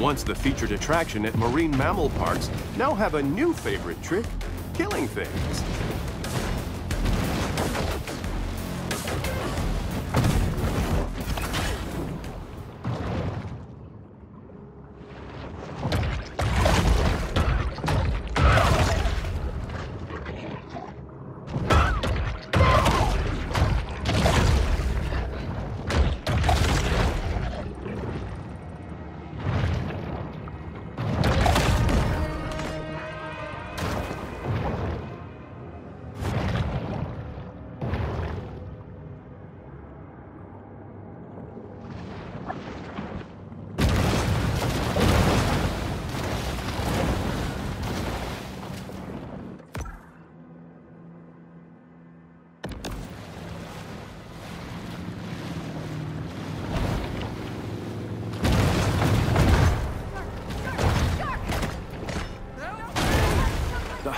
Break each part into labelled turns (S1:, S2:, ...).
S1: Once the featured attraction at marine mammal parks, now have a new favorite trick, killing things.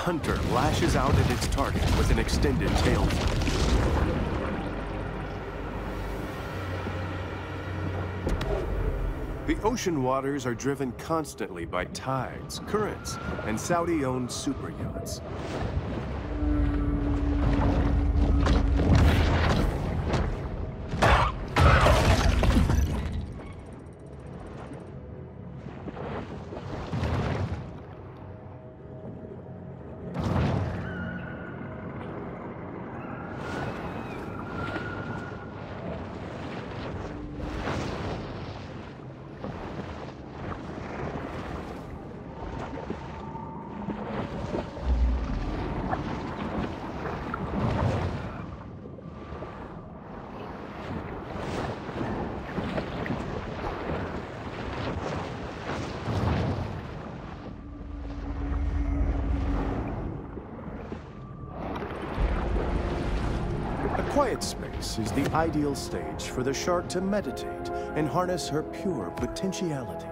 S1: Hunter lashes out at its target with an extended tail. The ocean waters are driven constantly by tides, currents, and Saudi-owned super yachts. Quiet space is the ideal stage for the shark to meditate and harness her pure potentiality.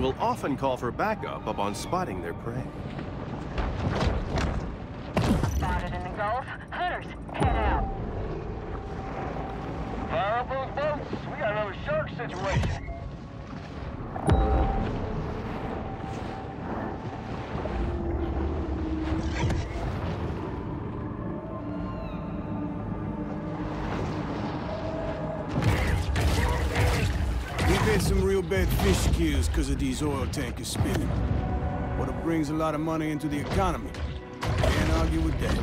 S1: Will often call for backup upon spotting their prey.
S2: Spotted in the Gulf. Hunters, head out.
S3: Fire up those boats. We got another shark situation.
S4: Bad fish kills because of these oil tankers spinning. What it brings a lot of money into the economy. Can't argue with that.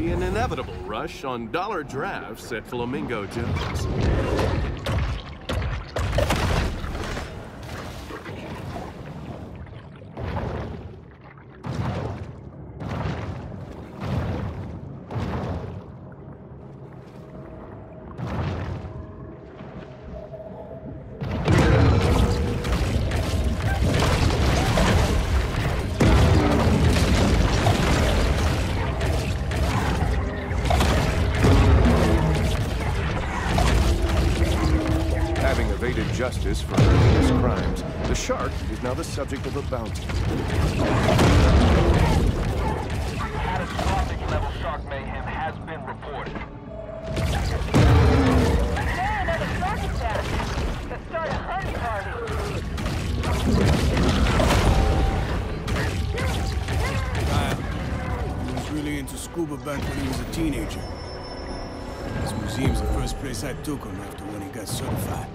S1: Be an inevitable rush on dollar drafts at Flamingo Jones. For his crimes, the shark is now the subject of a bounty.
S3: Catastrophic level shark mayhem has been reported.
S2: Shark attack! Let's start a hunt party!
S4: Kyle, was really into scuba back when he was a teenager. This museum's the first place I took him after when he got certified.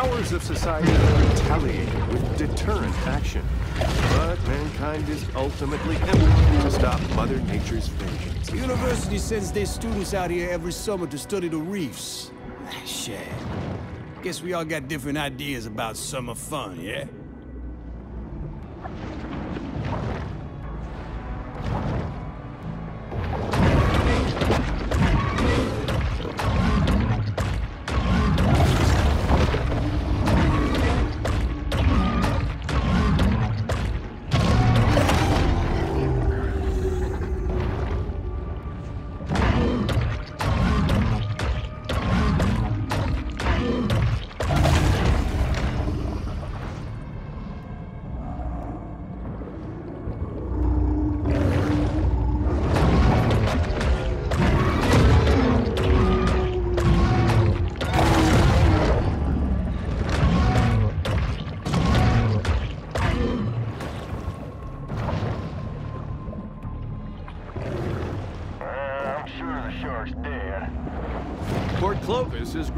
S1: Powers of society are retaliating with deterrent action. But mankind is ultimately impotent to stop Mother Nature's vengeance.
S4: The university sends their students out here every summer to study the reefs. Ah, Shit. Guess we all got different ideas about summer fun, yeah?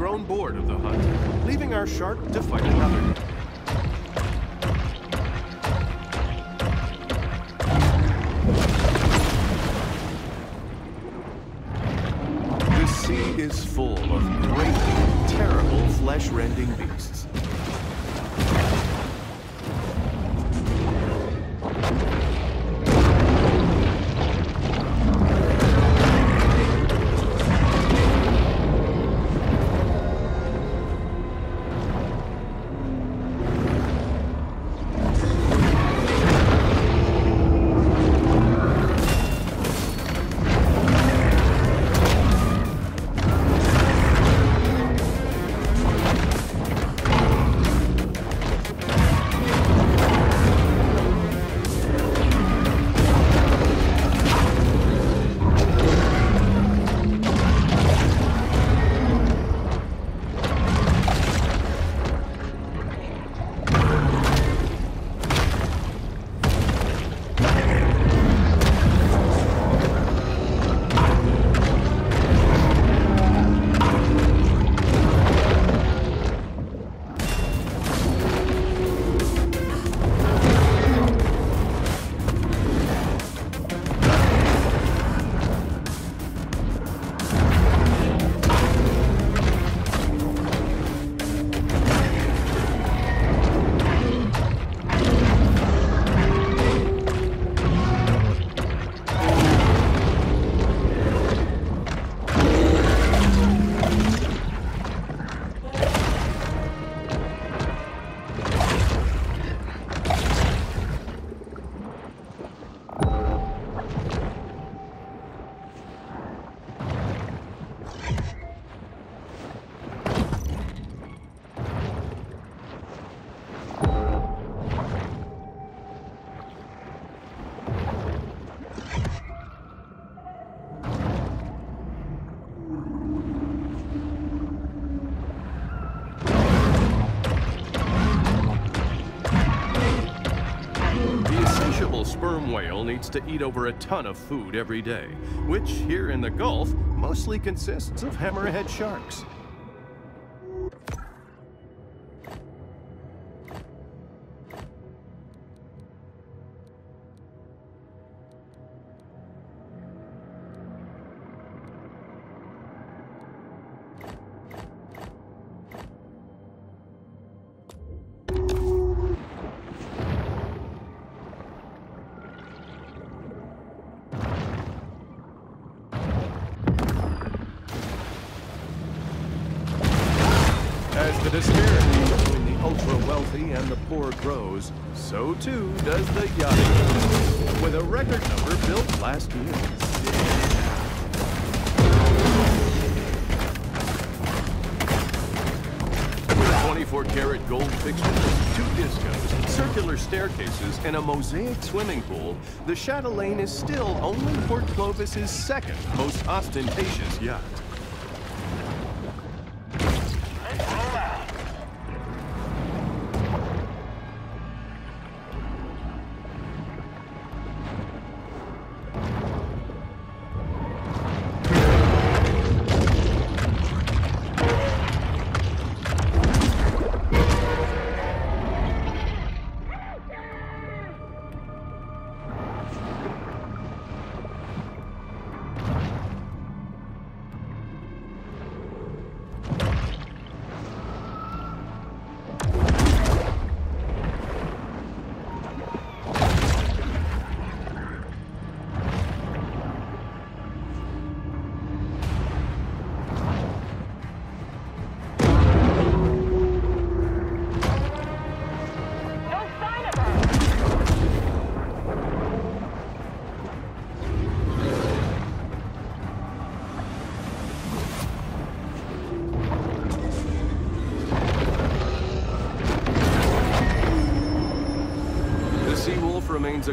S1: Grown bored of the hunt, leaving our shark to fight another. Needs to eat over a ton of food every day, which here in the Gulf mostly consists of hammerhead sharks. Disparity between the ultra-wealthy and the poor grows, so too does the yacht. With a record number built last year. With 24 karat gold fixtures, two discos, circular staircases, and a mosaic swimming pool, the Chatelaine is still only Port Clovis's second most ostentatious yacht.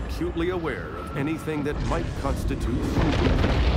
S1: Acutely aware of anything that might constitute food.